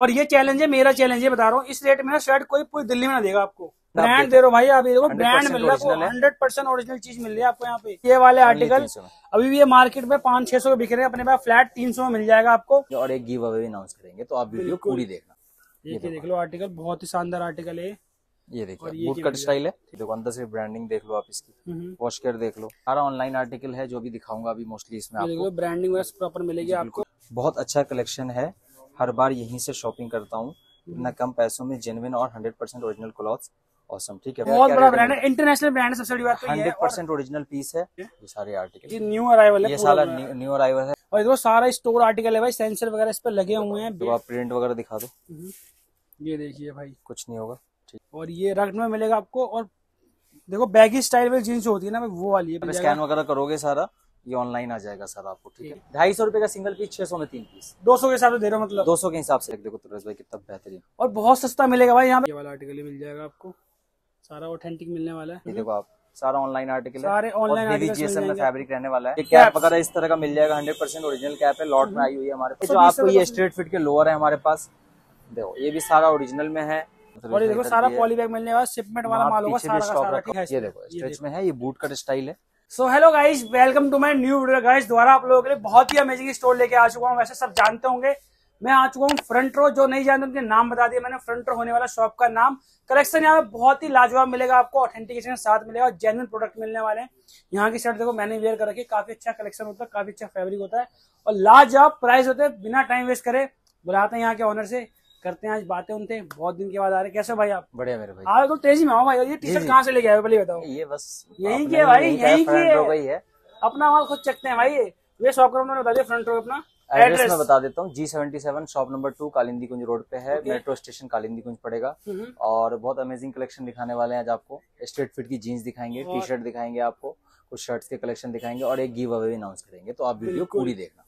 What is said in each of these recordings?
और ये चैलेंज है मेरा चैलेंज है बता रहा हूँ। इस रेट में ना शर्ट कोई पूरी दिल्ली में ना देगा आपको। ब्रांड दे रहे हो भाई आप ये देखो ब्रांड मिल रहा है हंड्रेड परसेंट ओरिजिनल चीज़ मिल रही है आपको यहाँ पे। ये वाले आर्टिकल अभी भी ये मार्केट में पाँच छह सौ बिक रहे हैं अपने पास फ्लैट तीन सौ में मिल जाएगा आपको। और एक गिव अवे अनाउंस करेंगे तो आप वीडियो पूरी देखना। ये देख। लो आर्टिकल बहुत ही शानदार आर्टिकल है। ये देखिए ये बूट कट स्टाइल है। देखो अंदर से ब्रांडिंग देख लो आप इसकी। हम्म। वॉश केयर देख लो। सारा ऑनलाइन आर्टिकल है जो भी दिखाऊँगा अभी मोस्टली इसमें आपको। ब्रांडिंग प्रॉपर मिलेगी आपको। बहुत अच्छा कलेक्शन है। हर बार यहीं से शॉपिंग करता हूँ। इतना कम पैसों में जेनविन और hundred percent original cloth awesome ठीक है। बहुत बड़ा ब्रांड है? इंटरनेशनल ब्रांड है सबसे बड़ी बात तो ये है। हंड्रेड परसेंट ओरिजिनल पीस है। ये सारे आर्टिकल ये न्यू अराइवल है ये सारा न्यू। अराइवल है। और देखो सारा स्टोर आर्टिकल है भाई सेंसर वगैरह इस पर लगे हुए हैं तो आप प्रिंट वगैरह दिखा दो। हम्म। ये देखिए भाई। कुछ नहीं होगा ठीक। और ये रग में मिलेगा आपको और देखो बैगी स्टाइल वाली जीन्स होती है ना वो वाली है स्कैन वगैरह करोगे सारा ये ऑनलाइन आ जाएगा सर आपको ठीक है? ढाई सौ रुपए का सिंगल पीस छह सौ में तीन पीस दो सौ के हिसाब से दे रहे हो मतलब। दो सौ के हिसाब से। देखो तुरस भाई कितना बेहतरीन। और बहुत सस्ता मिलेगा भाई यहाँ पे। वाला आर्टिकल मिल जाएगा आपको। सारा ऑथेंटिक मिलने वाला है। देखो आप सारा ऑनलाइन आर्टिकल है। सारे जीएसएम मिल में फैब्रिक रहने वाला है। कैप वगैरह इस तरह का मिल जाएगा हंड्रेड परसेंट ओरिजिनल कैप है लॉट में आई हुई है हमारे पास। जो आपको ये स्ट्रेट फिट के लोअर है हमारे पास देखो ये भी सारा ओरिजिनल में है। और ये देखो सारा पॉली बैग मिलने वाला शिपमेंट वाला माल होगा सारा का सारा है ये देखो स्ट्रेच में है ये बूट कट स्टाइल है। So hello guys welcome to my new video guys द्वारा आप लोगों के लिए बहुत ही अमेजिंग स्टोर लेके आ चुका हूँ। वैसे सब जानते होंगे। मैं आ चुका हूँ फ्रंट रो जो नहीं जानते उनके नाम बता दिया मैंने। फ्रंट रो होने वाला शॉप का नाम। कलेक्शन यहाँ पे बहुत ही लाजवाब मिलेगा आपको ऑथेंटिकेशन साथ मिलेगा जेन्युइन प्रोडक्ट मिलने वाले हैं। यहाँ की शर्ट देखो, मैंने वेयर कर रखी काफ़ी अच्छा कलेक्शन होता है, काफ़ी अच्छा फैब्रिक होता है। और लाजवाब प्राइस होते हैं, बिना टाइम वेस्ट करे। बुलाते हैं यहाँ के ऑनर से। करते हैं आज बातें उनसे बहुत दिन के बाद आ रहे कैसे भाई आप? बढ़िया मेरे भाई। आओ तो तेज़ी में आओ भाई ये टी शर्ट कहाँ से लेके आए पहले बताओ। ये बस यही के भाई, यहीं का अपना माल खुद चकते हैं भाई ये। शॉप का उन्होंने बता दिया फ्रंट रो अपना। एड्रेस मैं बता देता हूँ G seventy seven shop number two Kalindi Kunj road पे है। मेट्रो स्टेशन कालिंदी कुंज पड़ेगा। हम्म। और बहुत अमेजिंग कलेक्शन दिखाने वाले हैं आज आपको। स्ट्रेट फिट की जीन्स दिखाएँगे टी शर्ट दिखाएँगे आपको कुछ शर्ट्स के कलेक्शन दिखाएँगे और एक गिव अवे अनाउंस करेंगे। तो आप वीडियो पूरी देखना।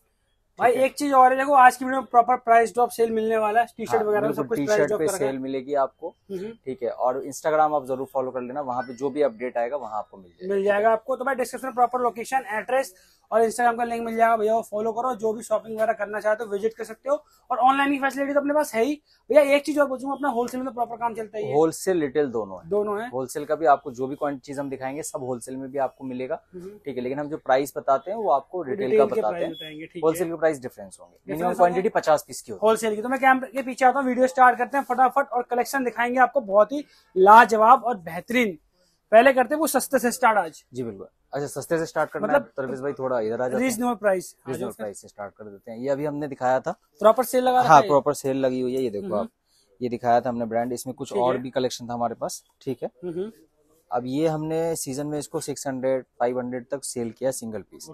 भाई एक चीज़ और है देखो आज की वीडियो में प्रॉपर प्राइस ड्रॉप सेल मिलने वाला है टी शर्ट वगैरह सब कुछ टी प्राइस शर्ट ड्रॉप पे है सेल मिलेगी आपको हम्म। ठीक है और इंस्टाग्राम आप ज़रूर फॉलो कर लेना वहाँ पे जो भी अपडेट आएगा वहाँ आपको मिल जाएगा मिल जाएगा आपको। तो भाई डिस्क्रिप्शन प्रॉपर लोकेशन एड्रेस और इंस्टाग्राम का लिंक मिल जाएगा भैया वो फॉलो करो जो भी शॉपिंग वगैरह करना चाहते हो विज़िट कर सकते हो। और ऑनलाइन की फैसिलिटी तो अपने पास है ही। भैया एक चीज़ और पूछूँगा अपना होलसेल में तो प्रॉपर काम चलता है होलसेल रिटेल दोनों है। दोनों है। होलसेल का भी आपको जो भी चीज़ हम दिखाएँगे सब होलसेल में भी आपको मिलेगा। हम्म। ठीक है लेकिन हम जो प्राइस बताते हैं वो आपको रिटेल का बताते हैं। होलसेल के प्राइस डिफरेंस होंगे। मिनिमम? क्वांटिटी पचास पीस की होलसेल की तो मैं कैमरे के पीछे आता हूँ वीडियो स्टार्ट करते हैं फटाफट और कलेक्शन दिखाएँगे आपको बहुत ही लाजवाब और बेहतरीन। पहले करते हैं वो सस्ते से स्टार्ट आज। जी बिल्कुल। अच्छा सस्ते से स्टार्ट करना मतलब- है भाई थोड़ा इधर आ जाते रीजनेबल प्राइस रीजनेबल प्राइस से स्टार्ट कर देते हैं। ये अभी हमने दिखाया था। प्रॉपर सेल लगा हाँ प्रॉपर सेल लगी हुई है ये देखो आप। ये दिखाया था हमने ब्रांड इसमें कुछ और भी कलेक्शन था हमारे पास ठीक है? हम्म, अब ये हमने सीज़न में इसको 600 500 तक सेल किया सिंगल पीस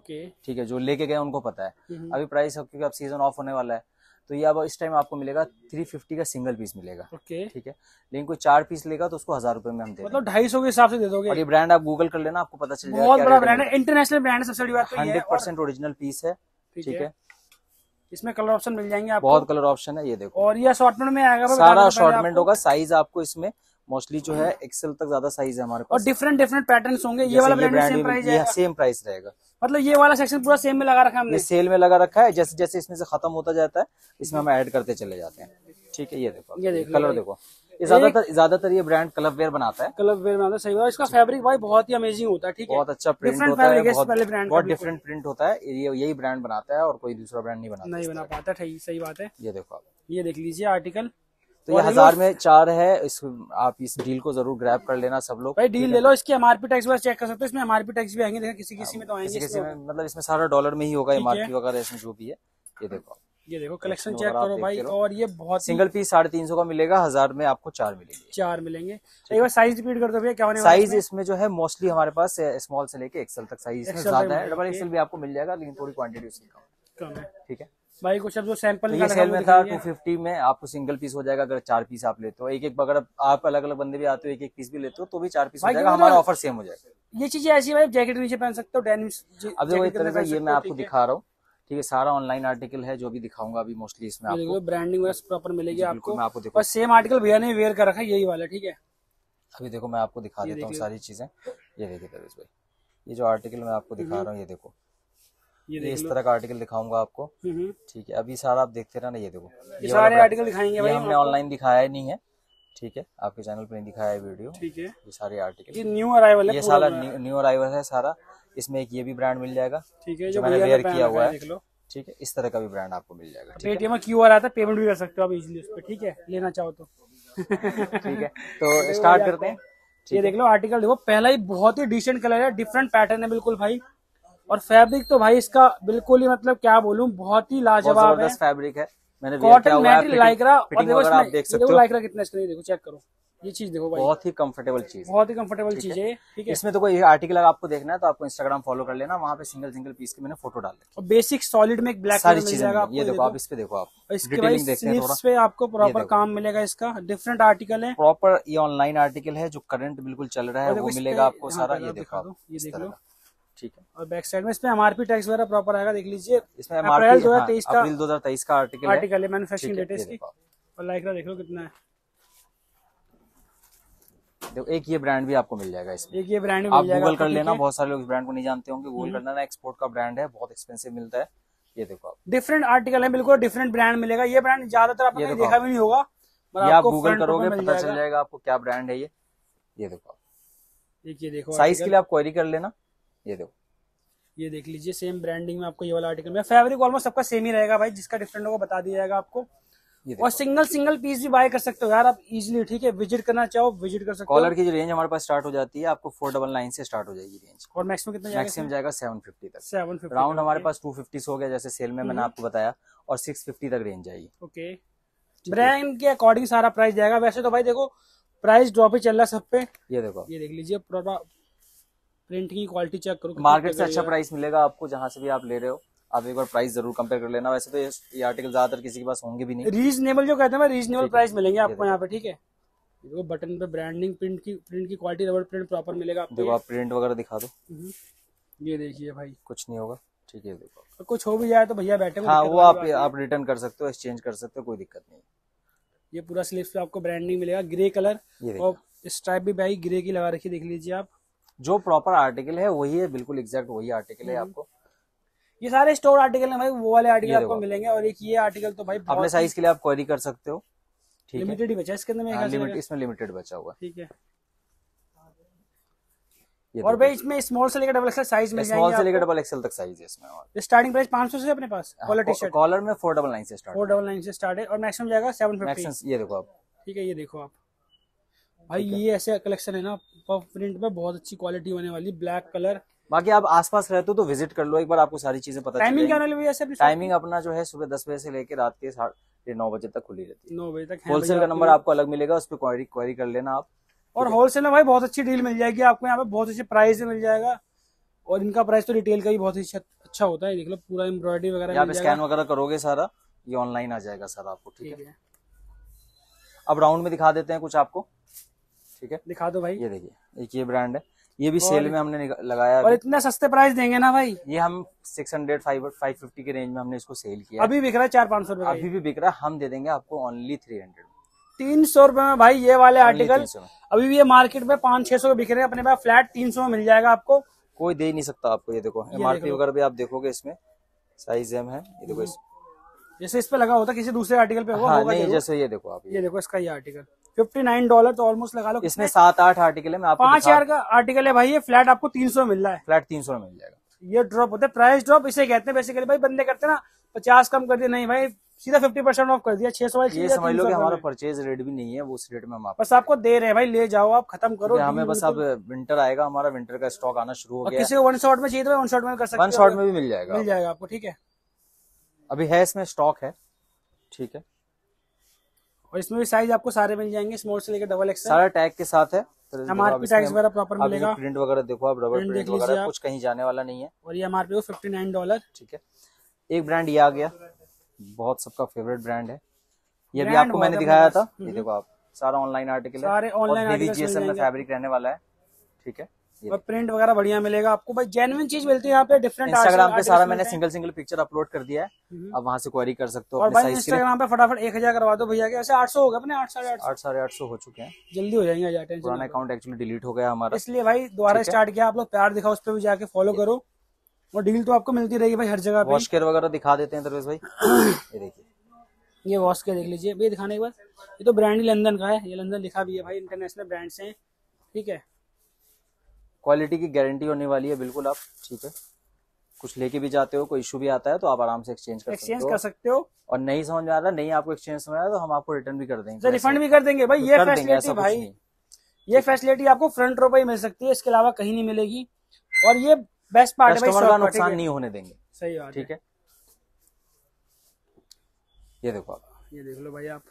ठीक है जो लेके गए उनको पता है। हम्म। अभी प्राइस क्योंकि अब सीज़न ऑफ़ होने वाला है तो ये अब इस टाइम आपको मिलेगा 350 का सिंगल पीस मिलेगा। ओके ठीक है? लेकिन कोई चार पीस लेगा तो उसको हज़ार रुपए में हम दे मतलब ढाई सौ के हिसाब से दे दोगे। और ये ब्रांड आप गूगल कर लेना आपको पता चल जाएगा बहुत बड़ा ब्रांड है। इंटरनेशनल ब्रांड है सबसे बड़ी बात तो है। हंड्रेड परसेंट ओरिजिनल पीस है। ठीक है। इसमें कलर ऑप्शन मिल जाएँगे आपको। बहुत कलर ऑप्शन है ये देखो। और ये असॉर्टमेंट में आएगा सारा असॉर्टमेंट शॉर्टमेंट होगा साइज़ आपको इसमें मोस्टली जो है एक्सेल तक ज़्यादा साइज़ है हमारे पास। और डिफरेंट डिफरेंट पैटर्न होंगे। ये वाला ब्रांड सेम प्राइस है। सेम प्राइस रहेगा। मतलब ये वाला सेक्शन पूरा सेम में लगा रखा है हमने। सेल में लगा रखा है। जैसे जैसे इसमें से खत्म होता जाता है इसमें हम ऐड करते चले जाते हैं। ठीक है ये देखो ये देख कलर देखो। ये ज़्यादातर ज़्यादातर ये ब्रांड क्लब वेयर बनाता है। कलर वेयर आता है सही बात। इसका फैब्रिक भाई बहुत ही अमेजिंग होता है ठीक है? बहुत अच्छा प्रिंट होता है बहुत बहुत डिफरेंट प्रिंट होता है। ये यही ब्रांड बनाता है और कोई दूसरा ब्रांड नहीं बनाता। नहीं बना पाता सही बात है। ये देखो आप। ये देख लीजिए आर्टिकल तो ये हज़ार में चार है इस आप इस डील को ज़रूर ग्रैब कर लेना सब लोग। भाई डील ले लो इसकी एमआरपी टैक्स वगैरह चेक कर सकते हो इसमें एमआरपी टैक्स भी आएँगे देखो किसी किसी में तो आएँगे किसी में मतलब इसमें सारा डॉलर में ही होगा एमआरपी वगैरह इसमें जो भी है ये देखो ये देखो कलेक्शन चेक करो भाई और ये बहुत सिंगल पीस साढ़े तीन सौ का मिलेगा हज़ार में आपको चार मिलेंगे। चार मिलेंगे। एक बार साइज़ रिपीट कर दो भैया क्या होने वाला है साइज़ इसमें? जो है मोस्टली हमारे पास स्मॉल से लेके एक्सेल तक साइज़ ज़्यादा है। डबल एक्सेल भी आपको मिल जाएगा लेकिन थोड़ी क्वांटिटी उसकी कम है। ठीक है? भाई कुछ अब जो सैंपल तो ये सेल में था दिखाएँगे। 250 में आपको सिंगल पीस हो जाएगा अगर चार पीस आप लेते हो। एक एक अगर आप अलग अलग बंदे भी आते हो एक एक पीस भी लेते हो तो भी चार पीस हो जाएगा। हमारा ऑफ़र सेम हो जाएगा। ये चीज़ें ऐसी भाई जैकेट नीचे पहन सकते हो डेनिम अब देखो एक तरह का ये मैं आपको दिखा रहा हूँ। ठीक है सारा ऑनलाइन आर्टिकल है जो भी दिखाऊँगा अभी मोस्टली इसमें आपको। ब्रांडिंग प्रॉपर मिलेगी आपको। मैं आपको देखो। सेम आर्टिकल भैया ने वेयर कर रखा है यही वाला ठीक है? अभी देखो मैं आपको दिखा देता हूँ सारी चीज़ें। ये देखिए भाई ये जो आर्टिकल मैं आपको दिखा रहा हूँ ये देखो। ये इस तरह का आर्टिकल दिखाऊँगा आपको। हम्म, हम्म। ठीक है अभी सारा आप देखते रहना ये देखो। ये सारे आर्टिकल दिखाएँगे भाई हमने ऑनलाइन दिखाया ही नहीं है। ठीक है आपके चैनल पे नहीं दिखाया है वीडियो ठीक है। ये सारे आर्टिकल ये न्यू अराइवल है ये सारा न्यू अराइवल है सारा। इसमें एक ये भी ब्रांड मिल जाएगा ठीक है जो मैंने वेयर किया हुआ है ठीक है इस तरह का भी ब्रांड आपको मिल जाएगा पेटीएम में क्यू आर आता है पेमेंट भी कर सकते हो आप इजीली उस पर ठीक है? लेना चाहो तो। ठीक है तो स्टार्ट करते हैं। ये देख लो आर्टिकल देखो पहला ही बहुत ही डिसेंट कलर है डिफरेंट पैटर्न है बिल्कुल भाई। और फैब्रिक तो भाई इसका बिल्कुल ही मतलब क्या बोलूँ बहुत ही लाजवाब है। फैब्रिक है। मैंने कॉटन है लाइक्रा और देखो आप देख सकते देखो हो। लाइक्रा कितना इसका देखो चेक करो। ये चीज़ देखो भाई। बहुत ही कंफर्टेबल चीज़। है बहुत ही कंफर्टेबल चीज़ है। ठीक है। इसमें तो कोई आर्टिकल अगर आपको देखना है तो आपको इंस्टाग्राम फॉलो कर लेना वहाँ पे सिंगल सिंगल पीस के मैंने फ़ोटो डाल और बेसिक सॉलिड में एक ब्लैक सारी कलर मिल जाएगा आपको ये देखो आप इस पे देखो आप। इसके स्लीव्स पे आपको प्रॉपर काम मिलेगा इसका। डिफरेंट आर्टिकल है। प्रॉपर ये ऑनलाइन आर्टिकल है जो करंट बिल्कुल चल रहा है वो मिलेगा आपको सारा। ये देखो ये देख लो। ठीक है। और बैक साइड में इसमें एमआरपी टैक्स वगैरह प्रॉपर आएगा देख लीजिए। इसमें अप्रैल एमआरपी दो हज़ार तेईस का अप्रैल 2023 का आर्टिकल आर्टिकल है है, डेट है इसकी। और लाइक्रा देख लो कितना है। देखो एक ये ब्रांड भी आपको मिल जाएगा इसमें। एक ये ब्रांड आप गूगल कर लेना है? हम्म। बहुत सारे लोग इस ब्रांड को नहीं जानते होंगे। गूगल कर लेना एक्सपोर्ट का ब्रांड है बहुत एक्सपेंसिव मिलता है। ये देखो आप। डिफरेंट आर्टिकल है बिल्कुल डिफरेंट ब्रांड मिलेगा। ये ब्रांड ज़्यादातर आपने देखो भी नहीं होगा ये आप गूगल करोगे पता चल जाएगा। आपको क्या ब्रांड है ये। ये देखो आप। ये देखो साइज़ के लिए आप क्वेरी कर लेना। ये देखो। ये देख लीजिए सेम ब्रांडिंग में आपको ये वाला आर्टिकल में फैब्रिक ऑलमोस्ट सबका सेम ही रहेगा भाई जिसका डिफरेंट होगा बता दिया जाएगा आपको। और सिंगल सिंगल पीस भी बाय कर सकते हो यार आप इजीली ठीक है? विज़िट करना चाहो विज़िट कर सकते हो। कॉलर की जो रेंज हमारे पास स्टार्ट हो जाती है आपको फोर डबल नाइन से स्टार्ट हो जाएगी रेंज और मैक्सिमम कितना जाएगा मैक्सिमम जाएगा सेवन फिफ्टी तक। सेवन फिफ्टी राउंड हमारे पास टू फिफ्टी हो गया जैसे सेल में हम्म। मैंने आपको बताया और सिक्स फिफ्टी तक रेंज आएगी ओके ब्रांड के अकॉर्डिंग सारा प्राइस जाएगा। वैसे तो भाई देखो प्राइस ड्रॉप ही चल रहा है सब पे। ये देखो ये देख लीजिए प्रिंट की क्वालिटी चेक करो मार्केट से अच्छा प्राइस मिलेगा आपको जहाँ से भी आप ले रहे हो। आप एक बार प्राइस ज़रूर कंपेयर कर लेना। वैसे तो ये, ये आर्टिकल ज़्यादातर किसी के पास होंगे भी नहीं। रीजनेबल जो कहते हैं रीजनेबल प्राइस मिलेंगे आपको यहाँ पे ठीक है? देखो बटन पे ब्रांडिंग प्रिंट की प्रिंट की क्वालिटी रबर प्रिंट प्रॉपर मिलेगा आपको देखो आप प्रिंट वगैरह दिखा दो। हम्म। ये देखिए भाई। कुछ नहीं होगा। ठीक है देखो। कुछ हो भी जाए तो भैया बैठे हाँ वो आप आप रिटर्न कर सकते हो एक्सचेंज कर सकते हो कोई दिक्कत नहीं। ये पूरा स्लीव्स पे आपको ब्रांडिंग मिलेगा। ग्रे कलर और स्ट्राइप भी भाई ग्रे की लगा रखी देख लीजिए आप। जो प्रॉपर आर्टिकल है वही है बिल्कुल एग्जैक्ट वही आर्टिकल है आपको। ये सारे स्टोर आर्टिकल है भाई वो वाले आर्टिकल आपको मिलेंगे और एक ये आर्टिकल तो भाई अपने साइज़ के लिए आप क्वेरी कर सकते हो। ठीक है। लिमिटेड ही बचा इसके अंदर मेरे हाँ, ख्याल से लिमिट लगा। इसमें लिमिटेड बचा हुआ ठीक है। और भाई इसमें स्मॉल से लेकर डबल एक्सएल साइज़ मिल स्मॉल से लेकर डबल एक्सएल तक साइज़ है इसमें और। स्टार्टिंग प्राइस 500 से अपने पास कॉलर टी शर्ट कॉलर में फोर डबल नाइन से स्टार्ट फोर डबल नाइन से स्टार्ट है और मैक्सिमम जाएगा सेवन फिफ्टी मैक्सिमम ये देखो आप। ठीक है ये देखो आप। भाई ये ऐसे कलेक्शन है ना पफ प्रिंट में बहुत अच्छी क्वालिटी होने वाली ब्लैक कलर बाकी आप आसपास रहते हो तो विज़िट कर लो एक बार आपको सारी चीज़ें पता टाइमिंग क्या ऐसे टाइमिंग अपना जो है सुबह दस बजे से लेकर रात के साढ़े नौ बजे तक खुली रहती है। नौ बजे तक होलसेल का नंबर आपको अलग मिलेगा उस पर क्वेरी क्वेरी कर लेना आप। और होलसेल में भाई बहुत अच्छी डील मिल जाएगी आपको यहाँ पे बहुत अच्छे प्राइस में मिल जाएगा। और इनका प्राइस तो रिटेल का ही बहुत ही अच्छा- होता है देख लो पूरा एम्ब्रॉयडरी वगैरह यहाँ मिल पे जाएगा। स्कैन वगैरह करोगे सारा ये ऑनलाइन आ जाएगा सारा आपको ठीक है। अब राउंड में दिखा देते हैं कुछ आपको। ठीक है? दिखा दो भाई। ये देखिए एक ये ब्रांड है। ये भी सेल में हमने लगाया और। इतने सस्ते प्राइस देंगे ना भाई। ये हम six hundred five five fifty के रेंज में हमने इसको सेल किया अभी बिक रहा है चार पाँच सौ अभी भी बिक रहा है हम दे देंगे आपको ओनली थ्री हंड्रेड तीन सौ रुपए में भाई ये वाले आर्टिकल अभी भी ये मार्केट में पाँच छह सौ बिक रहे हैं अपने पास फ्लैट तीन सौ में मिल जाएगा आपको। कोई दे नहीं सकता आपको ये देखो एमआरपी वगैरह भी आप देखोगे इसमें साइज़ एम है ये देखो इस जैसे इस पे लगा होता किसी दूसरे आर्टिकल पे होगा हाँ होगा नहीं जैसे ये देखो आप ये ये देखो इसका ये आर्टिकल फिफ्टी नाइन डॉलर तो ऑलमोस्ट लगा लो। इसमें सात आठ आर्टिकल है मैं आपको पाँच हज़ार का आर्टिकल है भाई ये फ्लैट आपको तीन सौ मिल रहा है। फ्लैट तीन सौ मिल जाएगा। ये ड्रॉप होता है प्राइस ड्रॉप इसे कहते हैं बेसिकली भाई बंदे करते ना पचास कम कर दिया नहीं भाई सीधा फिफ्टी परसेंट ऑफ़ कर दिया छह सौ ये समझ लो कि हमारा परचेज रेट भी नहीं है वो उस रेट में हम आप बस आपको दे रहे हैं भाई ले जाओ आप खत्म करो हमें बस अब विंटर आएगा हमारा विंटर का स्टॉक आना शुरू हो गया। किसी को वन शॉट में चाहिए तो वन शॉट में कर सकते वन शॉट में भी मिल जाएगा मिल जाएगा आपको ठीक है। अभी है इसमें स्टॉक है ठीक है। और इसमें भी साइज़ आपको सारे मिल जाएँगे स्मॉल से लेकर डबल एक्सएल सारा टैग के साथ है। इसमें- टैग्स वगैरह आप मिलेगा। प्रिंट वगैरह देखो आप रबर प्रिंट वगैरह कुछ कहीं जाने वाला नहीं है। और ये एमआरपी को फिफ्टी नाइन डॉलर ठीक है। एक ब्रांड ये आ गया। बहुत सबका फेवरेट ब्रांड है। ये भी आपको मैंने दिखाया था। ये देखो आप सारा ऑनलाइन आर्टिकल है। सारे मिल जीएसएम में फैब्रिक रहने वाला है। ठीक है। प्रिंट वगैरह बढ़िया मिलेगा आपको। भाई जेन्युइन चीज़ मिलती है यहाँ पे डिफरेंट इंस्टाग्राम पे सारा मैंने सिंगल सिंगल पिक्चर अपलोड कर दिया है। हम्म। अब वहाँ से क्वारी कर सकते हो और भाई इंस्टाग्राम पे फटाफट एक हज़ार करवा दो भैया के। ऐसे आठ सौ हो गए अपने आठ साढ़े आठ साढ़े आठ सौ हो चुके हैं। जल्दी हो जाएँगे पुराना अकाउंट एक्चुअली डिलीट हो गया हमारा। इसलिए भाई दोबारा स्टार्ट किया आप लोग प्यार दिखाओ उस पर भी जाके फॉलो करो। और डील तो आपको मिलती रहेगी भाई हर जगह वॉश केयर वगैरह दिखा देते हैं दरवेश भाई। ये देखिए। ये वॉश के देख लीजिए। ये दिखाने के बाद ये तो ब्रांड ही लंदन का है। ये लंदन लिखा भी है भाई इंटरनेशनल ब्रांड से ठीक है। क्वालिटी की गारंटी होने वाली है बिल्कुल आप ठीक है। कुछ लेके भी जाते हो कोई इशू भी आता है तो आप आराम से एक्सचेंज कर एक्सचेंज कर सकते हो। और नहीं समझ में आ रहा नहीं आपको एक्सचेंज समझ आ रहा तो हम आपको रिटर्न भी कर देंगे। रिफंड भी कर देंगे। भाई ये देंगे ऐसा फैसिलिटी भाई ये फैसिलिटी आपको फ्रंट रो पे ही मिल सकती है इसके अलावा कहीं नहीं मिलेगी। और ये बेस्ट पार्ट है भाई का, नुकसान नहीं होने देंगे। सही बात ठीक है? ये देखो आप। ये देख लो भाई आप।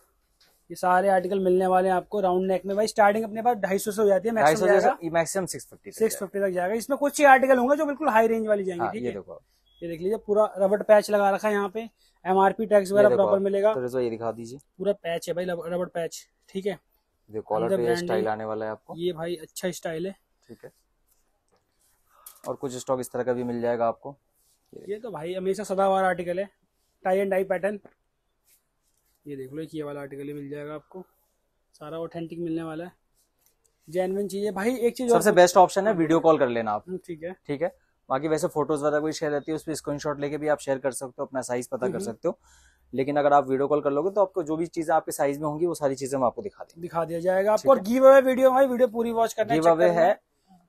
ये सारे आर्टिकल मिलने वाले हैं आपको राउंड नेक में। भाई स्टार्टिंग अपने पास ढाई सौ से हो जाती है मैक्सिमम जाएगा। Maximum six fifty six fifty तक जाएगा। इसमें कुछ ही आर्टिकल होंगे जो बिल्कुल हाई रेंज वाली जाएँगे हाँ ठीक ये है? ये देख लीजिए पूरा रबड़ पैच लगा रखा है यहाँ पे। एमआरपी टैक्स वगैरह प्रॉपर मिलेगा। तो ये दिखा दीजिए। पूरा पैच है भाई रबड़ पैच ठीक है? कॉलर पे स्टाइल आने वाला है आपको। ये भाई अच्छा स्टाइल है। ठीक है। और कुछ स्टॉक इस तरह का भी मिल जाएगा आपको। ये तो भाई हमेशा सदाबहार आर्टिकल है। टाई एंड डाई पैटर्न ये देख लो एक ये वाला आर्टिकल ही मिल जाएगा आपको। सारा ऑथेंटिक मिलने वाला है। जेनविन चीज़ है भाई एक चीज़ सबसे बेस्ट ऑप्शन है वीडियो कॉल कर लेना आप। हम्म, ठीक है। ठीक है? बाकी वैसे फ़ोटोज़ वगैरह कोई शेयर रहती है उस पर स्क्रीनशॉट लेके भी आप शेयर कर सकते हो अपना साइज़ पता कर सकते हो। लेकिन अगर आप वीडियो कॉल कर लोगे तो आपको जो भी चीज़ें आपके साइज़ में होंगी वो सारी चीज़ें हम आपको दिखा देंगे। दिखा दिया जाएगा आपको। और गिव अवे वीडियो भाई वीडियो पूरी वॉच करना गिव अवे है।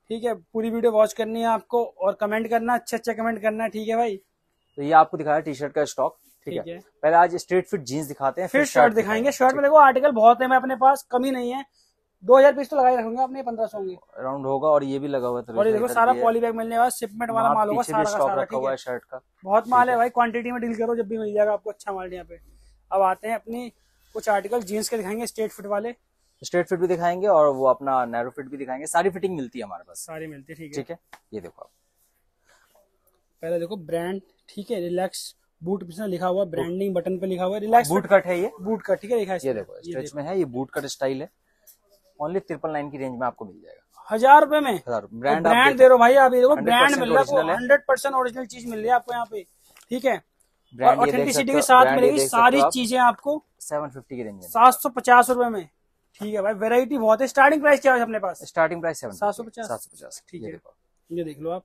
ठीक है पूरी वीडियो वॉच करनी है आपको और कमेंट करना अच्छे अच्छे कमेंट करना है। ठीक है भाई? तो ये आपको दिखाया टी शर्ट का स्टॉक ठीक है। है। पहले आज स्ट्रेट फिट जीन्स दिखाते हैं फिर शर्ट दिखाएँगे। शर्ट में देखो आर्टिकल बहुत है मैं अपने पास कमी नहीं है। दो हज़ार पीस तो लगा रखूँगा अपने पंद्रह सौ राउंड होगा और ये भी लगा हुआ है और ये देखो सारा पॉली बैग मिलने वाला शिपमेंट वाला माल होगा सारा का सारा रखा हुआ है। है शर्ट का। बहुत माल है भाई क्वांटिटी में डील करो जब भी मिल जाएगा आपको अच्छा माल यहाँ पे। अब आते हैं अपनी कुछ आर्टिकल जीन्स के दिखाएँगे स्ट्रेट फिट वाले। स्ट्रेट फिट भी दिखाएँगे और वो अपना नैरो फिट भी दिखाएँगे। सारी फिटिंग मिलती है हमारे पास। सारी मिलती है ठीक है। ठीक है? ये देखो आप। पहले देखो ब्रांड ठीक है रिलैक्स बूट पीछे लिखा हुआ ब्रांडिंग बटन पे लिखा हुआ रिलैक्स बूट कट है ये? बूट का ठीक है? लिखा है ये देखो। स्ट्रेच में है ये बूट कट स्टाइल है। ओनली ट्रिपल नाइन की रेंज में आपको मिल जाएगा। हज़ार रुपए में? हज़ार ब्रांड ब्रांड दे रहे हो भाई आप ये देखो ब्रांड मिल रहा है। हंड्रेड परसेंट ओरिजिनल चीज़ मिल रही है आपको यहाँ पे ठीक है? ऑथेंटिसिटी के साथ मिलेगी सारी चीज़ें आपको। सेवन फिफ्टी की रेंज में सात सौ पचास रुपए में ठीक है भाई वेराइटी बहुत है। स्टार्टिंग प्राइस क्या है अपने पास? स्टार्टिंग प्राइस सेवन 750 सात सौ पचास ठीक है। ये देख लो आप।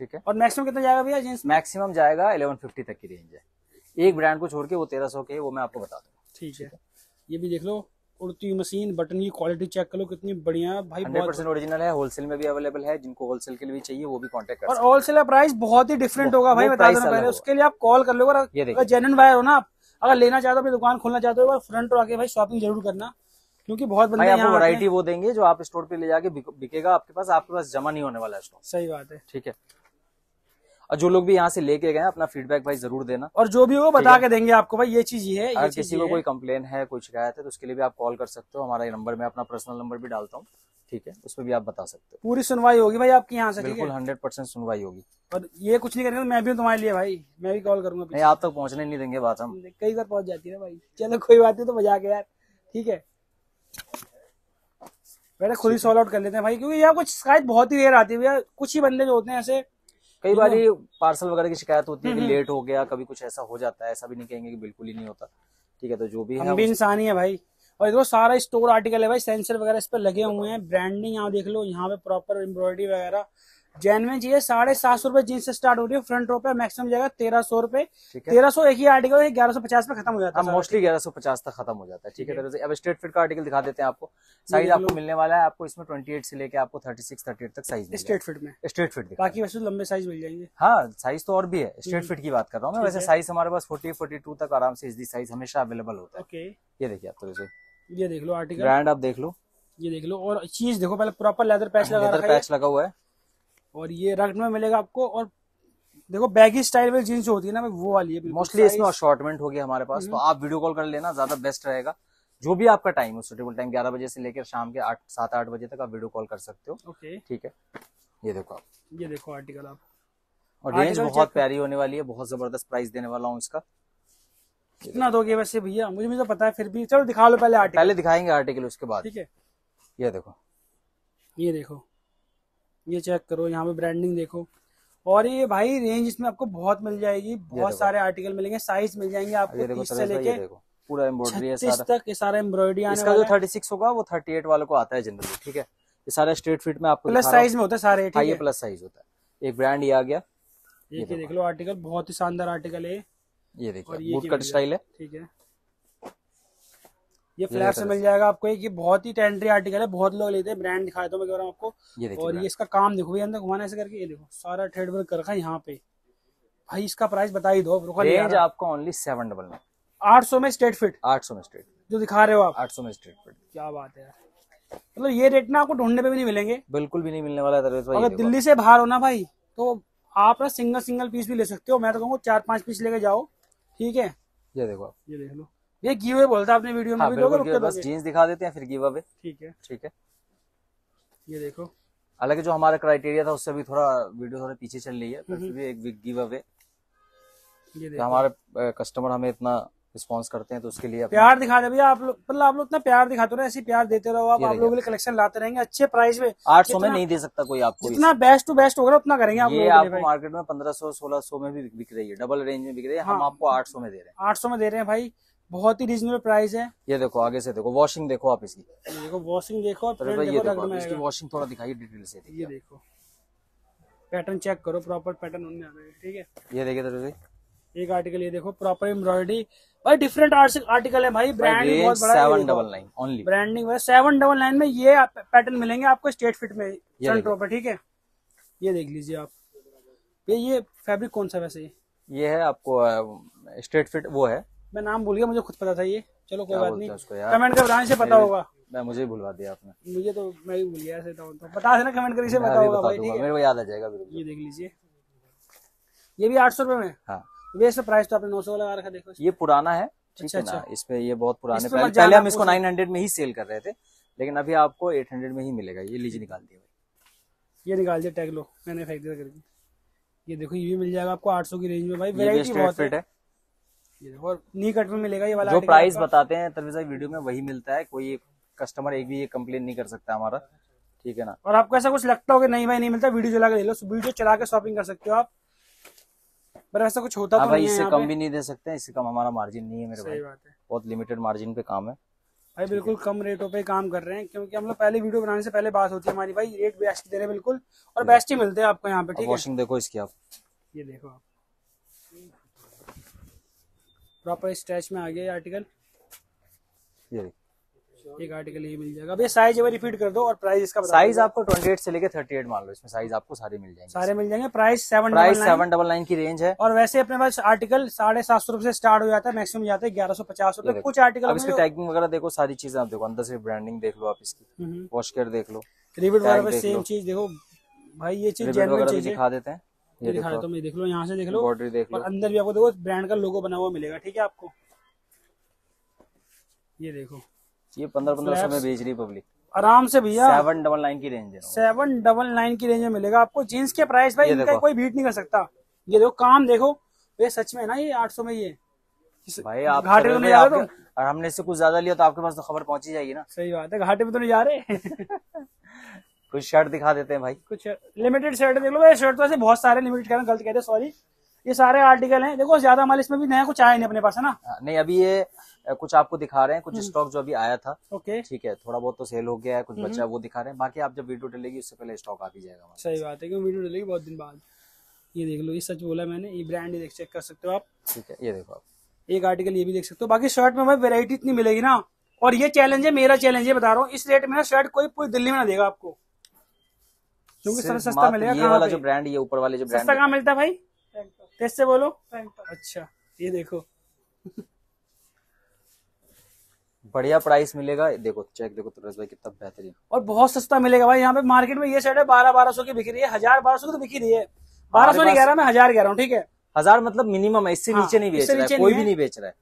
ठीक है? और मैक्सिमम कितना जाएगा भैया जींस मैक्सिमम जाएगा इलेवन फिफ्टी तक की रेंज है। एक ब्रांड को छोड़ के वो तेरह सौ के वो मैं आपको बता दूँगा। ठीक है। ये भी देख लो उड़ती मशीन बटन की क्वालिटी चेक कर लो कितनी बढ़िया भाई हंड्रेड परसेंट ओरिजिनल है होलसेल में भी अवेलेबल है जिनको होलसेल के लिए भी चाहिए वो भी कांटेक्ट कर और होलसेल प्राइस बहुत ही डिफरेंट होगा भाई बता देना पहले उसके लिए आप कॉल कर लो अगर देखिए। बायर हो ना आप अगर लेना चाहते हो अपनी दुकान खोलना चाहते हो फ्रंट और आके भाई शॉपिंग ज़रूर करना क्योंकि बहुत बंदे आपको वैरायटी वो देंगे जो आप स्टोर पे ले जाके बिकेगा आपके पास आपके पास जमा नहीं होने वाला है स्टॉक सही बात है। ठीक है? और जो लोग भी यहाँ से लेके गए अपना फीडबैक भाई ज़रूर देना। और जो भी हो बता के देंगे आपको भाई ये चीज़ ये है अगर किसी को कोई कंप्लेन है कोई शिकायत है तो उसके लिए भी आप कॉल कर सकते हो। हमारा नंबर में अपना पर्सनल नंबर भी डालता हूँ। ठीक है? उसमें भी आप बता सकते हो। पूरी सुनवाई होगी भाई आपकी यहाँ से बिल्कुल हंड्रेड परसेंट सुनवाई होगी। और ये कुछ नहीं करेंगे मैं भी तुम्हारे लिए भाई मैं भी कॉल करूँगा नहीं आप तक पहुँचने नहीं देंगे बात हम। कई बार पहुँच जाती है ना भाई। चलो कोई बात नहीं तो मज़ाक है यार। ठीक है? पहले खुद ही सॉल्व आउट कर लेते हैं भाई क्योंकि यहाँ कुछ शिकायत बहुत ही रेयर आती है भैया। कुछ ही बंदे जो होते हैं ऐसे कई बार पार्सल वगैरह की शिकायत होती है कि लेट हो गया कभी कुछ ऐसा हो जाता है ऐसा भी नहीं कहेंगे कि बिल्कुल ही नहीं होता। ठीक है तो जो भी है हम भी इंसान ही है भाई। और देखो सारा स्टोर आर्टिकल है भाई सेंसर वगैरह इस पर लगे हुए हैं ब्रांडिंग यहाँ देख लो यहाँ पे प्रॉपर एम्ब्रॉयडरी वगैरह। जेनविन चाहिए साढ़े सात सौ रुपए जींस से स्टार्ट हो रही है फ्रंट रो पे मैक्सिमम जाएगा तेरह सौ रुपए। तेरह सौ एक ही आर्टिकल है ग्यारह सौ पचास पे खत्म हो जाता हाँ है मोस्टली ग्यारह सौ पचास तक खत्म हो जाता है ठीक है। अब स्ट्रेट फिट का आर्टिकल दिखा देते हैं आपको। साइज़ आपको मिलने वाला है आपको इसमें ट्वेंटी एट से लेके आपको थर्टी सिक्स थर्टी एट तक साइज़ स्ट्रेट फिट में। स्ट्रेट फिट बाकी वैसे तो लंबे साइज़ मिल जाएँगे। हाँ साइज़ तो और भी है स्ट्रेट हम्म। फिट की बात कर रहा हूँ मैं। वैसे साइज़ हमारे पास फोर्टी फोर्टी टू तक आराम से इजली साइज़ हमेशा अवेलेबल होता है। ये देखिए आप थोड़े ये देख लो आर्टिकल ब्रांड आप देख लो। ये देख लो। और चीज़ देखो पहले प्रॉपर लेदर पैच लगा लेदर पैच लगा हुआ है। और ये रग में मिलेगा आपको और देखो बैगी स्टाइल वाली जींस जो होती है ना वो वाली है मोस्टली इसमें शॉर्टमेंट हो गया हमारे पास हम्म। तो आप वीडियो कॉल कर लेना ज़्यादा बेस्ट रहेगा। जो भी आपका टाइम हो सुटेबल टाइम ग्यारह बजे से लेकर शाम के आठ सात आठ बजे तक आप वीडियो कॉल कर सकते हो। ओके ठीक है? ये देखो आप। ये देखो आर्टिकल आप। और रेंज बहुत प्यारी होने वाली है बहुत ज़बरदस्त प्राइस देने वाला हूँ इसका। कितना दोगे वैसे भैया? मुझे मुझे तो पता है फिर भी चलो दिखा लो पहले आर्टिकल पहले दिखाएँगे आर्टिकल उसके बाद। ठीक है। ये देखो। ये देखो। ये चेक करो यहाँ पे ब्रांडिंग देखो। और ये भाई रेंज इसमें आपको बहुत मिल जाएगी बहुत सारे आर्टिकल मिलेंगे साइज़ मिल जाएँगे आपको देखो तीस से तरह से ये लेके पूरा एम्ब्रॉयडरी है सारा। तक ये सारा एम्ब्रॉयडरी आने इसका जो थर्टी सिक्स होगा वो थर्टी एट वालों को आता है जनरली ठीक है? ये सारा स्ट्रेट फिट में आपको प्लस। साइज़ में होता है सारे हाँ ये प्लस साइज़ होता है। एक ब्रांड ये आ गया। ये देख लो आर्टिकल बहुत ही शानदार आर्टिकल है ये। देखिए बूट कट स्टाइल है। ठीक है। ये फ्लैट से मिल जाएगा आपको एक ये बहुत ही टेंट्री आर्टिकल है बहुत लोग लेते हैं ब्रांड दिखाए तो मैं कह रहा हूँ आपको। ये और ये इसका काम देखो भैया अंदर घुमाने ऐसे करके ये देखो सारा ट्रेड वर्क कर रखा है यहाँ पे। भाई इसका प्राइस बता ही दो रेंज आपको ओनली सेवन डबल नाइन आठ सौ में स्ट्रेट फिट आठ सौ में स्ट्रेट जो दिखा रहे हो आप। आठ सौ में स्ट्रेट फिट क्या बात है मतलब ये रेट ना आपको ढूँढने पे भी नहीं मिलेंगे। बिल्कुल भी नहीं मिलने वाला है अगर दिल्ली से बाहर हो ना भाई तो आप ना सिंगल सिंगल पीस भी ले सकते हो। मैं तो कहूँगा चार पाँच पीस लेके जाओ ठीक है? ये देखो आप। ये देख लो। ये गिव अवे बोलता आपने वीडियो में हाँ, भी बस जीन्स दिखा देते हैं फिर गिव अवे ठीक है। ठीक है। ये देखो। हालाँकि जो हमारा क्राइटेरिया था उससे भी थोड़ा वीडियो थोड़ा पीछे चल रही है फिर भी एक गिव अवे तो हमारे कस्टमर हमें इतना रिस्पॉन्स करते हैं तो उसके लिए प्यार दिखा दे भैया आप लोग मतलब आप लोग इतना प्यार दिखाते रहे ऐसे प्यार देते रहो आप आप लोगों के लिए कलेक्शन लाते रहेंगे अच्छे प्राइस में। आठ सौ में नहीं दे सकता कोई आपको इतना बेस्ट टू बेस्ट होगा उतना करेंगे आप ये आपको मार्केट में पंद्रह सौ सोलह सौ में भी बिक रही है डबल रेंज में बिक रही है हम हाँ। आपको आठ सौ में दे रहे हैं। आठ सौ में दे रहे हैं भाई। बहुत ही रीजनेबल प्राइस है। ये देखो आगे से देखो वॉशिंग देखो आप इसकी। देखो वॉशिंग देखो ये देखो इसकी वॉशिंग थोड़ा दिखाइए डिटेल से ये देखो। पैटर्न चेक करो प्रॉपर पैटर्न उनमें आ रहा है ठीक है? ये देखिए तो एक आर्टिकल ये देखो प्रॉपर एम्ब्रॉयडरी भाई डिफरेंट आर्टिकल है भाई ब्रांड बहुत बड़ा seven double nine only branding seven double nine में ये पैटर्न मिलेंगे आपको स्टेट फिट में फ्रंट रो पर ठीक है? ये देख लीजिए आप। ये ये फैब्रिक कौन सा वैसे? ये है आपको स्ट्रेट फिट वो है। मैं नाम भूल गया मुझे खुद पता था ये। चलो कोई बात नहीं। कमेंट कर ब्रांच से पता होगा। मैं मुझे ही भुलवा दिया आपने। मुझे तो मैं भी भूल गया ऐसे तो बता देना कमेंट करके पता होगा भाई मेरे को याद आ जाएगा ये देख लीजिए। ये भी आठ सौ रुपए में? हाँ। वैसे प्राइस तो आपने नौ सौ लगा रखा देखो ये पुराना है अच्छा अच्छा। इसमें ये बहुत पुराने पहले, पहले हम इसको नाइन हंड्रेड में ही सेल कर रहे थे लेकिन अभी आपको एट हंड्रेड में ही मिलेगा। ये लीजिए निकाल दिया भाई। ये निकाल दिया टैग लो। मैंने फेंक दिया करके ये देखो ये भी मिल जाएगा आपको आठ सौ की रेंज में भाई। वेरायटी बहुत है। और नी कट में मिलेगा ये वाला जो प्राइस बताते हैं तभी वीडियो में वही मिलता है कोई कस्टमर एक भी ये कंप्लेन नहीं कर सकता हमारा। ठीक है ना? और आपको ऐसा कुछ लगता हो कि नहीं भाई नहीं मिलता वीडियो चला के ले लो वीडियो चला के शॉपिंग कर सकते हो आप। पर ऐसा कुछ होता हाँ तो भाई इससे कम भी नहीं दे सकते इससे कम हमारा मार्जिन नहीं है मेरे भाई। बहुत लिमिटेड मार्जिन पे काम है। भाई बिल्कुल कम रेटों पे काम कर रहे हैं क्योंकि हम लोग पहले वीडियो बनाने से पहले बात होती है हमारी। भाई रेट बेस्ट दे रहे हैं बिल्कुल। और बेस्ट ही मिलते हैं आपको यहाँ पे ठीक है? वॉशिंग देखो इसकी आप। ये देखो आप। प्रॉपर स्ट्रेच में आ गया आर्टिकल ये। एक आर्टिकल ये मिल जाएगा। अभी साइज़ एक रिपीट कर दो और प्राइस इसका साइज़ आपको 28 से लेके 38 मान लो इसमें साइज़ आपको सारे मिल जाएँगे। सारे मिल जाएँगे। Price seven price seven double nine की रेंज है। और वैसे अपने पास आर्टिकल साढ़े सात सौ रुपए से स्टार्ट हो जाता है मैक्सिमम जाता है ग्यारह सौ पचास रुपए। कुछ आर्टिकल अब इसकी टैगिंग वगैरह देखो सारी चीज़ें आप देखो अंदर से ब्रांडिंग देख लो आप इसकी। वॉश केयर देख लो। रिविट वगैरह सेम चीज़ देखो। भाई ये चीज़ दिखा देते हैं। ये दिखा देता हूँ देख लो यहाँ से देख लो। बॉर्डर देख लो। और अंदर भी आपको देखो ब्रांड का लोगो बना हुआ मिलेगा ठीक है आपको? ये देखो। ये पंद्रह पंद्रह सौ में बेच रही पब्लिक आराम से भैया। सेवन डबल नाइन की रेंज है सेवन डबल नाइन की रेंज में मिलेगा आपको। जीन्स के प्राइस भाई इनका कोई बीट नहीं कर सकता। ये देखो काम देखो। ये सच में ना ये आठ सौ में ये? भाई आप घाटे तो नहीं जा रहे और हमने इससे कुछ ज़्यादा लिया तो आपके पास तो खबर पहुँची जाएगी ना। सही बात है घाटे में तो नहीं जा रहे। कुछ शर्ट दिखा देते हैं भाई। कुछ लिमिटेड शर्ट देख लो भाई शर्ट तो ऐसे बहुत सारे लिमिटेड कहना गलत कहते सॉरी ये सारे आर्टिकल हैं। देखो ज़्यादा माल इसमें भी नया कुछ आया नहीं अपने पास है ना? हाँ, नहीं अभी ये कुछ आपको दिखा रहे हैं कुछ स्टॉक हम्म। जो अभी आया था। ओके ठीक है थोड़ा बहुत तो सेल हो गया है कुछ बच्चा हम्म। वो दिखा रहे हैं। बाकी आप जब वीडियो डलेगी उससे पहले स्टॉक आ भी जाएगा सही बात है क्योंकि वीडियो डलेगी बहुत दिन बाद। ये देख लो ये सच बोला मैंने ये ब्रांड देख चेक कर सकते हो आप। ठीक है ये देखो आप। एक आर्टिकल ये भी देख सकते हो। बाकी शर्ट में भाई वेरायटी इतनी मिलेगी ना और ये चैलेंज है मेरा चैलेंज है बता रहा हूँ इस रेट में ना शर्ट कोई पूरी दिल्ली में ना देगा आपको। क्योंकि सर सस्ता मिलेगा ये वाला जो ब्रांड ये ऊपर वाले जो ब्रांड सस्ता कहाँ मिलता है भाई? कैसे बोलो। अच्छा ये देखो। बढ़िया प्राइस मिलेगा। देखो चेक देखो तुरस भाई कितना बेहतरीन। और बहुत सस्ता मिलेगा भाई। यहाँ पे मार्केट में ये सेट है बारह बारह सौ की बिक रही है। हज़ार बारह सौ की तो बिक रही है। बारह सौ नहीं कह रहा मैं हज़ार कह रहा हूँ ठीक है? हज़ार मतलब मिनिमम है इससे हाँ, नीचे नहीं बेच रहा है। कोई भी नहीं बेच रहा है।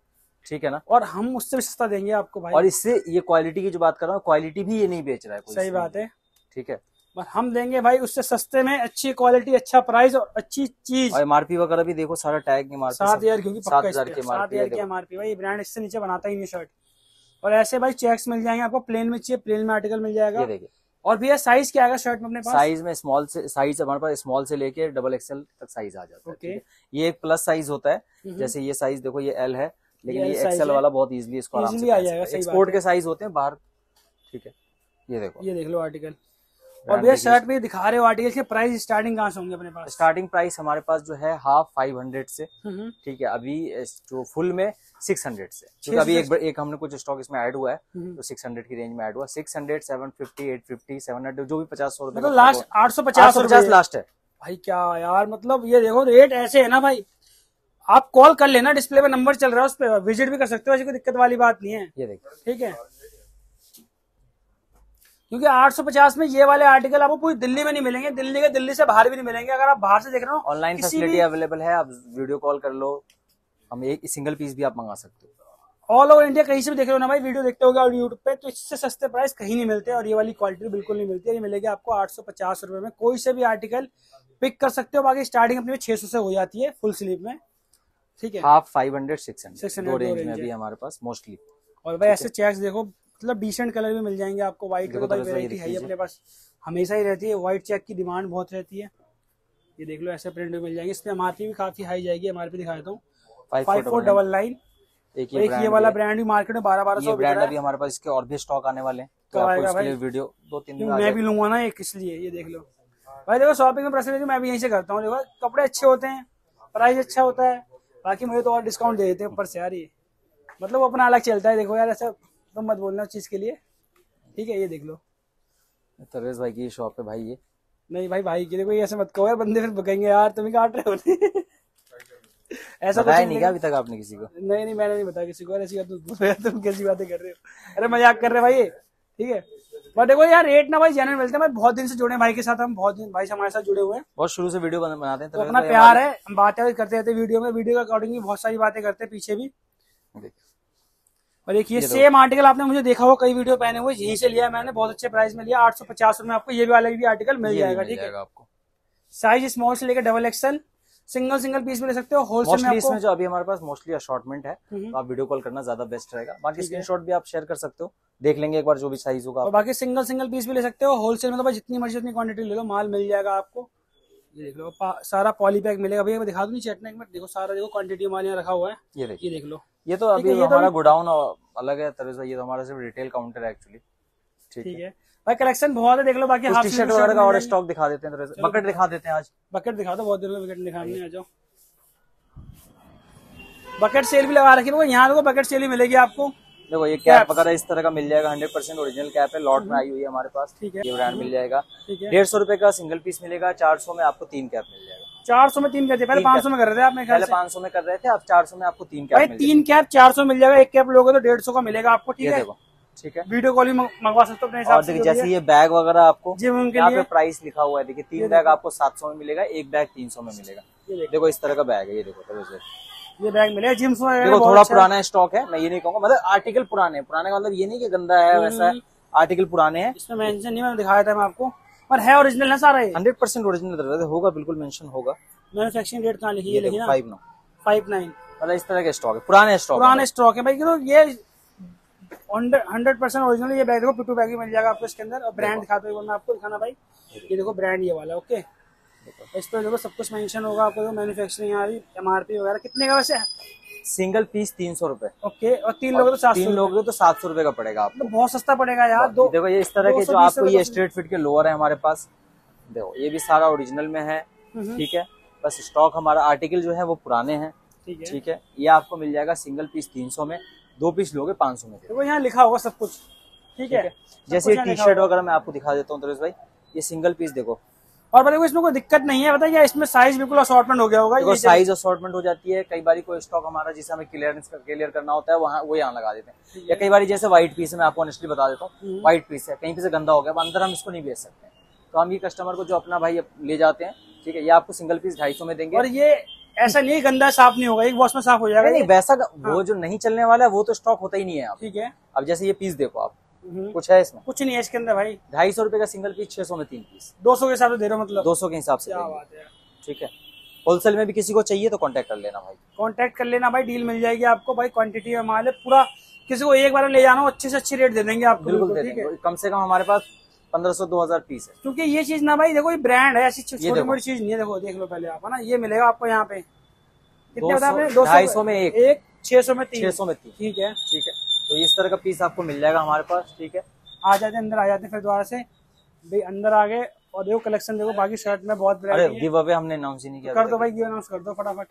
ठीक है ना? और हम उससे भी सस्ता देंगे आपको भाई। और इससे ये क्वालिटी की जो बात कर रहा हूँ क्वालिटी भी ये नहीं बेच रहा है सही बात है। ठीक है? बस हम देंगे भाई उससे सस्ते में अच्छी क्वालिटी अच्छा प्राइस और अच्छी चीज़। और एमआरपी वगैरह भी देखो सारा टैग की मार्पी सात हज़ार क्योंकि सात हज़ार की एमआरपी भाई ब्रांड इससे नीचे बनाता ही नहीं शर्ट और ऐसे भाई चेक्स मिल जाएँगे आपको प्लेन में चाहिए प्लेन में आर्टिकल मिल जाएगा। और भैया साइज़ क्या आएगा शर्ट में अपने पास? साइज़ में स्मॉल से साइज़ हमारे पास स्मॉल से लेके डबल एक्सएल तक साइज़ आ जाता okay. है? ओके ये एक प्लस साइज़ होता है। हम्म। जैसे ये साइज़ देखो ये एल है लेकिन ये एक्सएल वाला बहुत इजीली इसको आराम से आ जाएगा एक्सपोर्ट के साइज़ होते हैं बाहर ठीक है? ये देखो। ये देख लो आर्टिकल और भैया शर्ट में दिखा रहे हो आर्टिकल के प्राइस स्टार्टिंग कहाँ से होंगे अपने पास? स्टार्टिंग प्राइस हमारे पास जो है हाफ़ फाइव हंड्रेड से। ठीक है अभी जो फुल में सिक्स हंड्रेड से। क्योंकि अभी एक एक हमने कुछ स्टॉक इसमें ऐड हुआ है। तो सिक्स हंड्रेड की रेंज में ऐड हुआ six hundred seven fifty eight fifty seven hundred जो भी पचास सौ रुपए मतलब लास्ट आठ सौ पचास पचास लास्ट है। भाई क्या यार मतलब ये देखो रेट ऐसे है ना भाई। आप कॉल कर लेना डिस्प्ले पे नंबर चल रहा है उस पर विज़िट भी कर सकते हो ऐसी कोई दिक्कत वाली बात नहीं है। ये देखिए। ठीक है? क्योंकि 850 में ये वाले आर्टिकल आपको पूरी दिल्ली में नहीं मिलेंगे दिल्ली के दिल्ली से बाहर भी नहीं मिलेंगे। अगर आप बाहर से देख रहे हो ऑनलाइन फैसिलिटी अवेलेबल है आप वीडियो कॉल कर लो। हम एक सिंगल पीस भी आप मंगा सकते हो। ऑल ओवर इंडिया कहीं से भी देख रहे हो ना भाई वीडियो देखते होगे और यूट्यूब पे तो इससे सस्ते प्राइस कहीं नहीं मिलते और ये वाली क्वालिटी बिल्कुल नहीं मिलती। है ये मिलेगी आपको आठ सौ पचास रुपए में। कोई से भी आर्टिकल पिक कर सकते हो बाकी स्टार्टिंग अपनी छह सौ से हो जाती है फुल स्लीव में। ठीक है? Half five hundred six hundred 600 दो दो रेंज में। अभी हमारे पास मोस्टली और भाई ऐसे चेक्स देखो मतलब डिसेंट कलर भी मिल जाएँगे आपको व्हाइट कलर भाई वेरायटी है अपने पास। हमेशा ही रहती है व्हाइट चेक की डिमांड बहुत रहती है। ये देख लो ऐसे प्रिंट भी मिल जाएँगे। इसमें एमआरपी भी काफ़ी हाई जाएगी एमआरपी दिखा देता हूँ। फाइव फोर डबल नाइन एक एक ये वाला ब्रांड भी मार्केट में बारह बारह सौ ब्रांड अभी हमारे पास इसके और भी स्टॉक आने वाले हैं। तो आपको इसके लिए वीडियो दो तीन में भी लूँगा ना एक इसलिए ये देख लो। भाई देखो शॉपिंग में पर्सनली मैं भी यहीं से करता हूँ। देखो कपड़े अच्छे होते हैं प्राइस अच्छा होता है। बाकी मुझे तो और डिस्काउंट दे देते हैं ऊपर से यार ये। मतलब वो अपना अलग चलता है। देखो यार ऐसा तुम मत बोलना उस चीज़ के लिए। ठीक है ये देख लो। तरवेज भाई की शॉप है भाई ये। नहीं भाई भाई की देखो ये ऐसे मत कहो यार बंदे फिर कहेंगे यार तुम काट रहे हो? ऐसा बताया नहीं क्या अभी तक आपने किसी को? नहीं नहीं मैंने नहीं बताया किसी को। ऐसी बात तुम तुम कैसी बातें कर रहे हो? अरे मज़ाक कर रहे हो भाई ठीक है? बट देखो यार रेट ना भाई जेनरल मिलते हैं। बहुत दिन से जुड़े भाई के साथ हम बहुत दिन भाई से हमारे साथ जुड़े हुए हैं। बहुत शुरू से वीडियो बनाते हैं तो अपना प्यार है हम बातें करते रहते हैं वीडियो में वीडियो के अकॉर्डिंग बहुत सारी बातें करते हैं पीछे भी। और एक ये सेम आर्टिकल आपने मुझे देखा हो कई वीडियो पहने हुए यहीं से लिया है मैंने बहुत अच्छे प्राइस में लिया आठ सौ पचास में आपको ये भी वाला भी आर्टिकल मिल जाएगा ठीक है? आपको। साइज़ स्मॉल से लेकर double XL single single piece भी ले सकते हो होलसेल में इसमें जो अभी हमारे पास मोस्टली असॉर्टमेंट है हम्म। तो आप वीडियो कॉल करना ज़्यादा बेस्ट रहेगा। बाकी स्क्रीनशॉट भी आप शेयर कर सकते हो देख लेंगे एक बार जो भी साइज़ होगा और बाकी सिंगल सिंगल पीस भी ले सकते हो होलसेल में तो जितनी मर्ज़ी उतनी क्वांटिटी ले लो माल मिल जाएगा आपको। ये देख लो पा- सारा पॉली पैक मिलेगा। भैया मैं दिखा दूँ नीचे चटने में? देखो सारा देखो क्वांटिटी माल यहाँ रखा हुआ है। ये देखिए। ये देख लो। ये तो अभी ये तो हमारा गोडाउन अलग है तरह से ये तो हमारा सिर्फ़ रिटेल काउंटर है एक्चुअली ठीक है। है। भाई कलेक्शन बहुत है देख लो बाकी हाफ़ टी शर्ट वगैरह का और स्टॉक दिखा देते हैं बकेट दिखा देते हैं आज। बकेट दिखा दो बहुत देर में बकेट दिखाने आ जाओ। बकेट सेल भी लगा रखी है यहाँ देखो बकेट सेल ही मिलेगी आपको। देखो ये कैप वगैरह इस तरह का मिल जाएगा हंड्रेड परसेंट ओरिजिनल कैप है लॉट में आई हुई है हमारे पास। ठीक है। ये ब्रांड मिल जाएगा। डेढ़ सौ रुपए का सिंगल पीस मिलेगा चार सौ में आपको तीन कैप मिल जाएगा। चार सौ में तीन कैप पहले पाँच सौ में कर रहे थे आपने पहले पाँच सौ में कर रहे थे आप चार सौ में आपको तीन कैप तीन कैप चार सौ मिल जाएगा एक कैप लोगे तो डेढ़ सौ का मिलेगा आपको ठीक है? ठीक है। वीडियो कॉल भी मंगवा सकते हो अपने हिसाब से देखिए जैसे ये बैग वगैरह आपको यहाँ पे प्राइस लिखा हुआ है देखिए तीन बैग आपको सात सौ में मिलेगा एक बैग तीन सौ में मिलेगा। देखो। इस तरह का बैग है ये देखो से ये बैग मिलेगा जिम्स वगैरह देखो थोड़ा अच्छा। पुराना स्टॉक है मैं ये नहीं कहूँगा मतलब आर्टिकल पुराने पुराने का मतलब ये नहीं कि गंदा है वैसा आर्टिकल पुराने हैं। इसमें मेंशन नहीं मैंने दिखाया था मैं आपको। पर है ओरिजिनल है सारा हंड्रेड परसेंट ओरिजिनल होगा बिल्कुल मेंशन होगा। मैन्युफैक्चरिंग डेट कहाँ लिखी है ये फाइव नो फाइव नाइन मतलब इस तरह के स्टॉक है पुराने स्टॉक पुराने स्टॉक है भाई ये हंड्रेड परसेंट ओरिजिनल ये बैग देखो पिटू बैग भी मिल जाएगा आपको इसके अंदर। और ब्रांड दिखाते हुए मैं आपको दिखाना भाई। ये देखो ब्रांड ये वाला ओके इस पर देखो सब कुछ मेंशन होगा आपको मैन्युफैक्चरिंग यहाँ भी एमआरपी वगैरह कितने का वैसे? सिंगल पीस तीन सौ रुपये ओके और तीन लोग तो सात तीन लोग तो सात सौ रुपये का पड़ेगा आपको। तो बहुत सस्ता पड़ेगा यार दो देखो ये इस तरह के जो आपको ये स्ट्रेट फिट के लोअर है हमारे पास देखो ये भी सारा ओरिजिनल में है हम्म। ठीक है? बस स्टॉक हमारा आर्टिकल जो है वो पुराने हैं ठीक है। ठीक है? ये आपको मिल जाएगा सिंगल पीस तीन सौ में दो पीस लोगे पाँच सौ में देखो यहाँ लिखा होगा सब कुछ ठीक है? जैसे टी शर्ट वगैरह मैं आपको दिखा देता हूँ भाई ये सिंगल पीस देखो और बताइए इसमें कोई दिक्कत नहीं है बताइए इसमें साइज़ बिल्कुल असॉर्टमेंट हो गया होगा। साइज़ असॉर्टमेंट हो जाती है कई बार कोई स्टॉक हमारा जिसे हमें क्लियरेंस क्लियर करना होता है वहाँ वो यहाँ लगा देते हैं। या कई बार जैसे व्हाइट पीस है मैं आपको ऑनेस्टली बता देता हम्म। हूँ व्हाइट पीस है कहीं पे से गंदा हो गया अंदर हम इसको नहीं बेच सकते। तो हम ये कस्टमर को जो अपना भाई ले जाते हैं ठीक है ये आपको सिंगल पीस ढाई में देंगे। और ये ऐसा नहीं गंदा साफ़ नहीं होगा एक वॉश में साफ़ हो जाएगा नहीं वैसा वो जो नहीं चलने वाला है वो तो स्टॉक होता ही नहीं है ठीक है। अब जैसे ये पीस देखो आप हम्म। कुछ है इसमें? कुछ नहीं है इसके अंदर भाई। ढाई सौ रुपए का सिंगल पीस छह सौ में तीन पीस दो सौ के हिसाब से दे रहे हो मतलब? दो सौ के हिसाब से क्या बात है। ठीक है। होलसेल में भी किसी को चाहिए तो कांटेक्ट कर लेना भाई। कांटेक्ट कर लेना भाई डील मिल जाएगी आपको। भाई क्वांटिटी में माल है पूरा किसी को एक बार ले जाना हो अच्छे से अच्छी रेट दे देंगे आपको। बिल्कुल दे देंगे। कम से कम हमारे पास पंद्रह सौ दो हज़ार पीस है। क्योंकि ये चीज़ ना भाई देखो ये ब्रांड है ऐसी छोटी मोटी चीज़ नहीं है देखो देख लो पहले आप है ना? ये मिलेगा आपको यहाँ पे। कितने 200 दो सौ में एक। एक छह सौ में तीन। छह सौ में तीन। ठीक है। ठीक है। तो इस तरह का पीस आपको मिल जाएगा हमारे पास ठीक है? आ जाते अंदर आ जाते फिर दोबारा से। भाई अंदर आ गए और देखो कलेक्शन देखो बाकी शर्ट में बहुत अरे गिव अवे हमने अनाउंस ही नहीं किया कर दो भाई गिव अनाउंस कर दो फटाफट।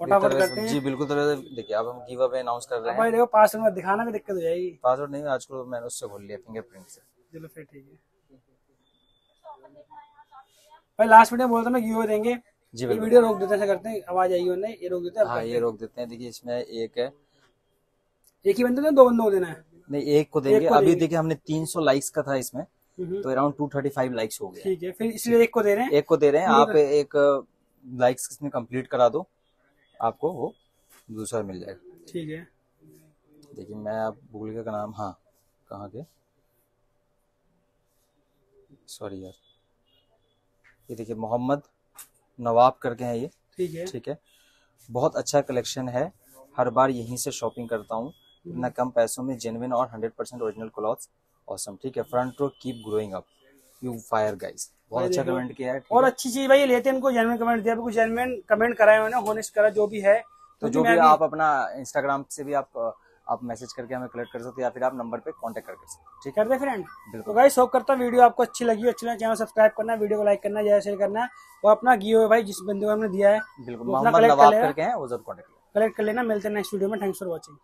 फटाफट करते हैं। जी बिल्कुल तो देखिए अब हम गिव अवे अनाउंस कर रहे हैं भाई देखो पासवर्ड में दिखाना भी दिक्कत हो जाएगी। पासवर्ड नहीं आज को मैंने उससे खोल लिया फिंगरप्रिंट से। चलो फिर ठीक है। भाई लास्ट वीडियो बोलता मैं गिव अवे देंगे। जी बिल्कुल। वीडियो रोक देते हैं करते हैं आवाज़ आई हो नहीं ये रोक देते हैं हाँ ये रोक देते हैं। देखिए इसमें एक है। एक ही बंदे दो बंदों को देना है? नहीं एक को देंगे। अभी देखिए हमने 300 लाइक्स का था इसमें तो अराउंड 235 लाइक्स हो गए ठीक है फिर इसलिए एक को दे रहे हैं? एक को दे रहे हैं। आप एक लाइक्स इसमें कंप्लीट करा दो। आपको वो दूसरा मिल जाएगा। ठीक है। देखिए मैं आप गूगल का नाम। हाँ कहाँ के सॉरी यार। ये देखिए मोहम्मद नवाब करके हैं ये। ठीक है। ठीक है। बहुत अच्छा कलेक्शन है। हर बार यहीं से शॉपिंग करता हूँ। इतना कम पैसों में जेनविन और 100% परसेंट ओरिजिनल क्लॉथ्स ऑसम ठीक है। Front row keep growing up you fire guys बहुत अच्छा कमेंट किया है। और अच्छी चीज़ भाई लेते हैं इनको जेनवन कमेंट दिया। कुछ जेनवन कमेंट कराए उन्होंने होनेस्ट करा जो भी है। तो जो भी आप अपना इंस्टाग्राम से भी आप आप मैसेज करके हमें कलेक्ट कर सकते हो या फिर आप नंबर पे कांटेक्ट कर सकते हो। ठीक है फ्रेंड बिल्कुल। तो गाइस होप करता हूँ वीडियो आपको अच्छी लगी हो अच्छी लगी। चैनल सब्सक्राइब करना वीडियो को लाइक करना ज़्यादा शेयर करना। और अपना गियो है भाई जिस बंदे को हमने दिया है बिल्कुल मोहम्मद नवाब करके हैं वो ज़रूर कांटेक्ट कलेक्ट कर लेना। मिलते हैं नेक्स्ट वीडियो में। Thanks for watching